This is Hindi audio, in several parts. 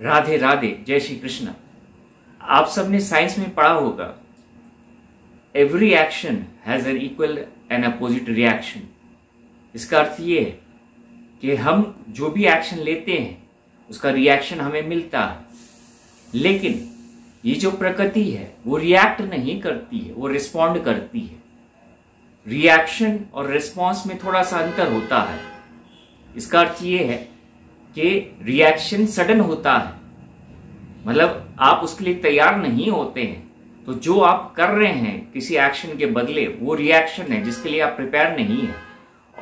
राधे राधे, जय श्री कृष्ण। आप सबने साइंस में पढ़ा होगा every action has an equal and opposite reaction इसका अर्थ ये है कि हम जो भी एक्शन लेते हैं, उसका रिएक्शन हमें मिलता है। लेकिन ये जो प्रकृति है, वो रिएक्ट नहीं करती है, वो रिस्पॉन्ड करती है। रिएक्शन और रिस्पॉन्स में थोड़ा सा अंतर होता है। इसका अर्थ ये है कि रिएक्शन सडन होता है। मतलब आप उसके लिए तैयार नहीं होते हैं। तो जो आप कर रहे हैं किसी एक्शन के बदले, वो रिएक्शन है, जिसके लिए आप प्रिपेयर नहीं है।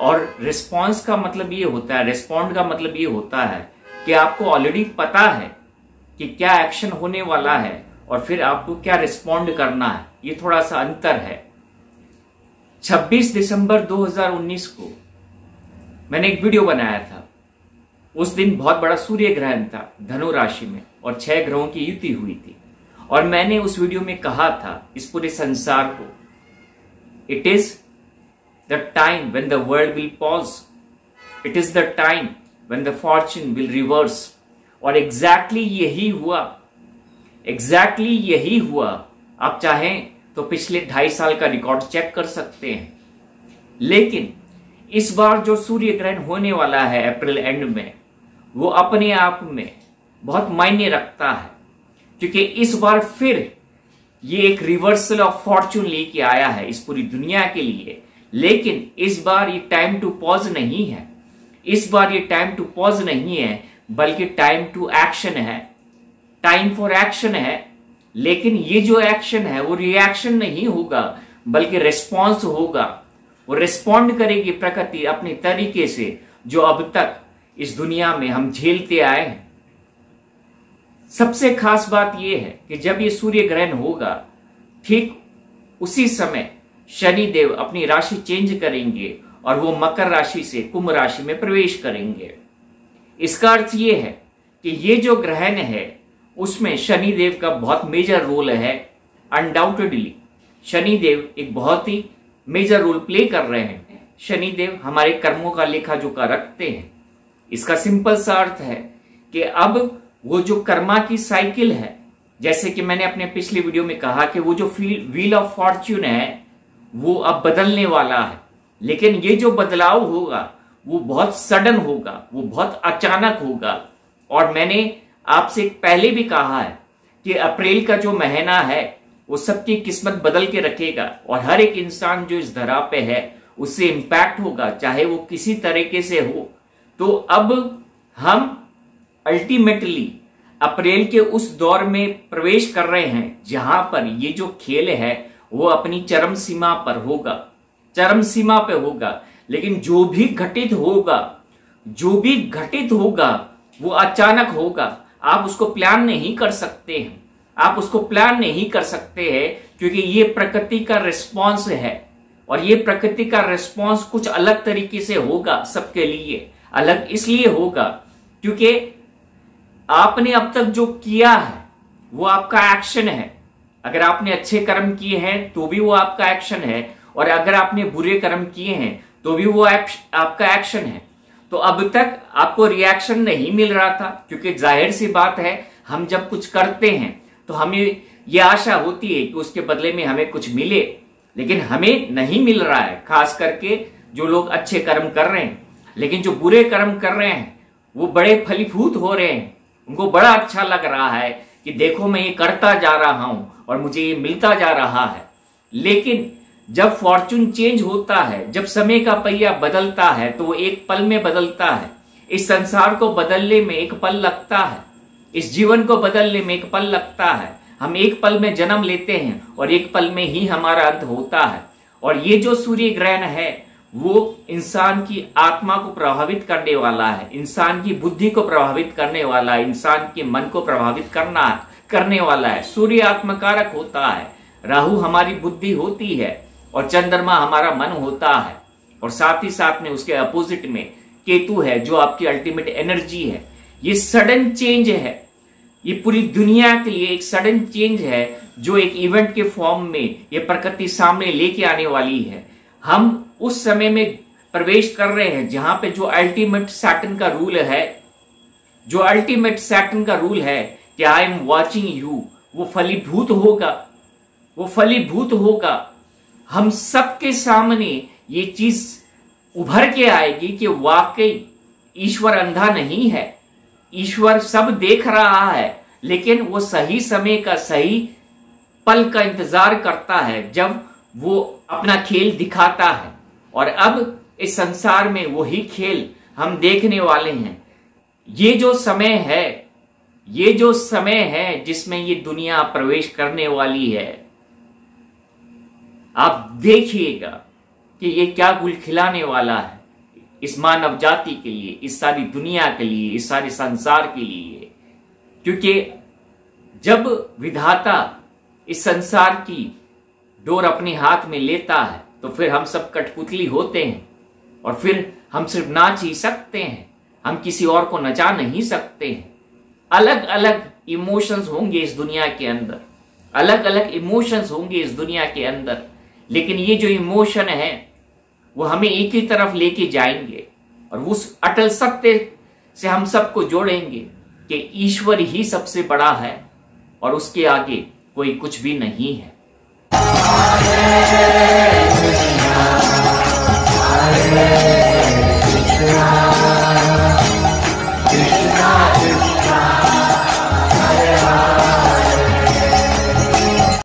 और रिस्पॉन्स का मतलब ये होता है रिस्पॉन्ड का मतलब ये होता है कि आपको ऑलरेडी पता है कि क्या एक्शन होने वाला है और फिर आपको क्या रिस्पॉन्ड करना है। ये थोड़ा सा अंतर है। 26 दिसंबर 2019 को मैंने एक वीडियो बनाया था। उस दिन बहुत बड़ा सूर्य ग्रहण था, धनु राशि में, और छह ग्रहों की युति हुई थी। और मैंने उस वीडियो में कहा था, इस पूरे संसार को it is the time when the world will pause it is the time when the fortune will reverse और एग्जैक्टली exactly यही हुआ। एग्जैक्टली exactly यही हुआ। आप चाहें तो पिछले ढाई साल का रिकॉर्ड चेक कर सकते हैं। लेकिन इस बार जो सूर्य ग्रहण होने वाला है अप्रैल एंड में वो अपने आप में बहुत मायने रखता है। क्योंकि इस बार फिर ये एक रिवर्सल ऑफ़ फॉर्चून लेके आया है इस पूरी दुनिया के लिए। लेकिन इस बार ये टाइम टू पॉज नहीं है। इस बार ये टाइम टू पॉज नहीं है, बल्कि टाइम टू एक्शन है। टाइम फॉर एक्शन है। लेकिन ये जो एक्शन है, वो रिएक्शन नहीं होगा, बल्कि रिस्पॉन्स होगा। वो रिस्पॉन्ड करेगी प्रकृति अपने तरीके से, जो अब तक इस दुनिया में हम झेलते आए हैं। सबसे खास बात यह है कि जब ये सूर्य ग्रहण होगा, ठीक उसी समय शनि देव अपनी राशि चेंज करेंगे और वो मकर राशि से कुंभ राशि में प्रवेश करेंगे। इसका अर्थ ये है कि ये जो ग्रहण है, उसमें शनि देव का बहुत मेजर रोल है। अनडाउटेडली शनि देव एक बहुत ही मेजर रोल प्ले कर रहे हैं। शनि देव हमारे कर्मों का लेखा जोखा रखते हैं। इसका सिंपल सा अर्थ है कि अब वो जो कर्मा की साइकिल है, जैसे कि मैंने अपने पिछले वीडियो में कहा कि वो जो व्हील ऑफ़ फॉर्च्यून है, वो अब बदलने वाला है। लेकिन ये जो बदलाव होगा, वो बहुत सडन होगा, वो बहुत अचानक होगा। और मैंने आपसे पहले भी कहा है कि अप्रैल का जो महीना है, वो सबकी किस्मत बदल के रखेगा और हर एक इंसान जो इस धरा पे है, उससे इंपैक्ट होगा, चाहे वो किसी तरीके से हो तो अब हम अल्टीमेटली अप्रैल के उस दौर में प्रवेश कर रहे हैं, जहाँ पर ये जो खेल है, वो अपनी चरम सीमा पर होगा। चरम सीमा पे होगा, लेकिन जो भी घटित होगा, जो भी घटित होगा, वो अचानक होगा। आप उसको प्लान नहीं कर सकते हैं। आप उसको प्लान नहीं कर सकते हैं, क्योंकि ये प्रकृति का रिस्पॉन्स है। और ये प्रकृति का रिस्पॉन्स कुछ अलग तरीके से होगा सबके लिए। अलग इसलिए होगा, क्योंकि आपने अब तक जो किया है, वो आपका एक्शन है। अगर आपने अच्छे कर्म किए हैं तो भी वो आपका एक्शन है, और अगर आपने बुरे कर्म किए हैं तो भी वो आपका एक्शन है। तो अब तक आपको रिएक्शन नहीं मिल रहा था, क्योंकि ज़ाहिर सी बात है, हम जब कुछ करते हैं तो हमें यह आशा होती है कि उसके बदले में हमें कुछ मिले, लेकिन हमें नहीं मिल रहा है, खास करके जो लोग अच्छे कर्म कर रहे हैं। लेकिन जो बुरे कर्म कर रहे हैं, वो बड़े फलीभूत हो रहे हैं। उनको बड़ा अच्छा लग रहा है कि देखो मैं ये करता जा रहा हूँ और मुझे ये मिलता जा रहा है। लेकिन जब फॉर्चून चेंज होता है, जब समय का पहिया बदलता है तो वो एक पल में बदलता है। इस संसार को बदलने में एक पल लगता है। इस जीवन को बदलने में एक पल लगता है। हम एक पल में जन्म लेते हैं और एक पल में ही हमारा अंत होता है। और ये जो सूर्य ग्रहण है वो इंसान की आत्मा को प्रभावित करने वाला है, इंसान की बुद्धि को प्रभावित करने वाला है, इंसान के मन को प्रभावित करना, करने वाला है। सूर्य आत्मकारक होता है, राहु हमारी बुद्धि होती है और चंद्रमा हमारा मन होता है और साथ ही साथ में उसके अपोजिट में केतु है, जो आपकी अल्टीमेट एनर्जी है। ये सडन चेंज है। ये पूरी दुनिया के लिए एक सडन चेंज है, जो एक इवेंट के फॉर्म में, ये प्रकृति सामने लेके आने वाली है। हम उस समय में प्रवेश कर रहे हैं, जहाँ पे जो अल्टीमेट सैटन का रूल है, जो अल्टीमेट सैटन का रूल है कि आई एम वॉचिंग यू वो फलीभूत होगा, वो फलीभूत होगा। हम सबके सामने ये चीज़ उभर के आएगी कि वाकई ईश्वर अंधा नहीं है। ईश्वर सब देख रहा है, लेकिन वो सही समय का सही पल का इंतज़ार करता है, जब वो अपना खेल दिखाता है। और अब इस संसार में वही खेल हम देखने वाले हैं। ये जो समय है, ये जो समय है जिसमें ये दुनिया प्रवेश करने वाली है, आप देखिएगा कि ये क्या गुल खिलाने वाला है इस मानव जाति के लिए, इस सारी दुनिया के लिए, इस सारे संसार के लिए। क्योंकि जब विधाता इस संसार की डोर अपने हाथ में लेता है तो फिर हम सब कठपुतली होते हैं और फिर हम सिर्फ़ नाच ही सकते हैं। हम किसी और को नचा नहीं सकते हैं। अलग अलग इमोशंस होंगे इस दुनिया के अंदर। अलग अलग इमोशंस होंगे इस दुनिया के अंदर। लेकिन ये जो इमोशन है, वो हमें एक ही तरफ़ लेके जाएँगे और उस अटल सत्य से हम सबको जोड़ेंगे कि ईश्वर ही सबसे बड़ा है और उसके आगे कोई कुछ भी नहीं है। 啊嘿